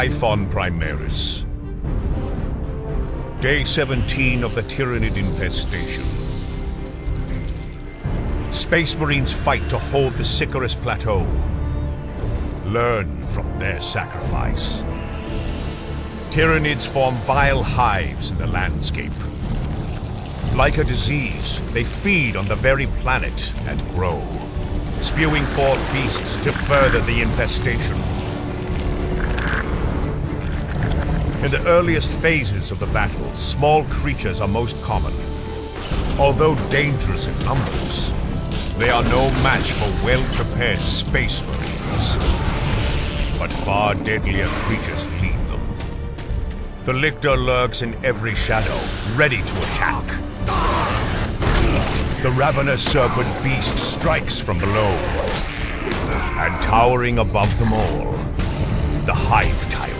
Typhon Primaris. Day 17 of the Tyranid infestation. Space Marines fight to hold the Sicarus Plateau. Learn from their sacrifice. Tyranids form vile hives in the landscape. Like a disease, they feed on the very planet and grow, spewing forth beasts to further the infestation. In the earliest phases of the battle, small creatures are most common. Although dangerous in numbers, they are no match for well-prepared space marines. But far deadlier creatures lead them. The lictor lurks in every shadow, ready to attack. The ravenous serpent beast strikes from below. And towering above them all, the Hive Tyrant.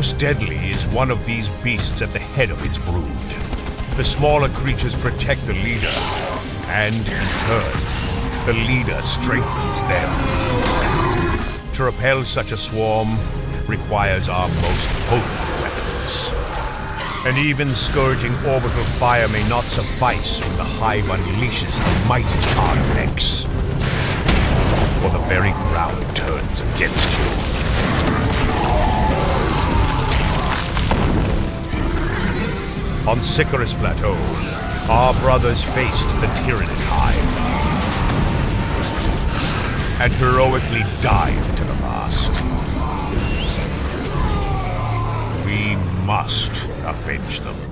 Most deadly is one of these beasts at the head of its brood. The smaller creatures protect the leader, and in turn, the leader strengthens them. To repel such a swarm requires our most potent weapons. And even scourging orbital fire may not suffice when the Hive unleashes the mighty Carnifex. Or the very ground turns against On Sicarus Plateau, our brothers faced the Tyranid Hive. And heroically died to the last. We must avenge them.